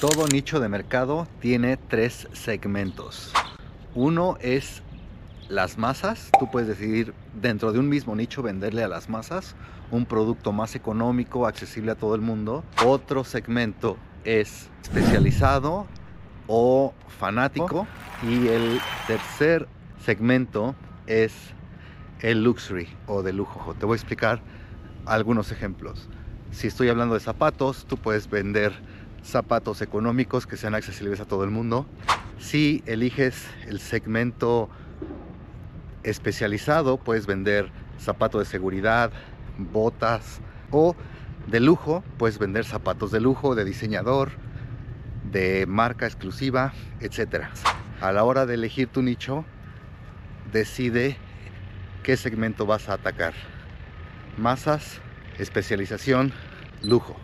Todo nicho de mercado tiene tres segmentos. Uno es las masas. Tú puedes decidir dentro de un mismo nicho venderle a las masas un producto más económico, accesible a todo el mundo. Otro segmento es especializado o fanático. Y el tercer segmento es el luxury o de lujo. Te voy a explicar algunos ejemplos. Si estoy hablando de zapatos, tú puedes vender zapatos económicos que sean accesibles a todo el mundo. Si eliges el segmento especializado, puedes vender zapatos de seguridad, botas o de lujo, puedes vender zapatos de lujo, de diseñador, de marca exclusiva, etc. A la hora de elegir tu nicho, decide qué segmento vas a atacar. Masas, especialización, lujo.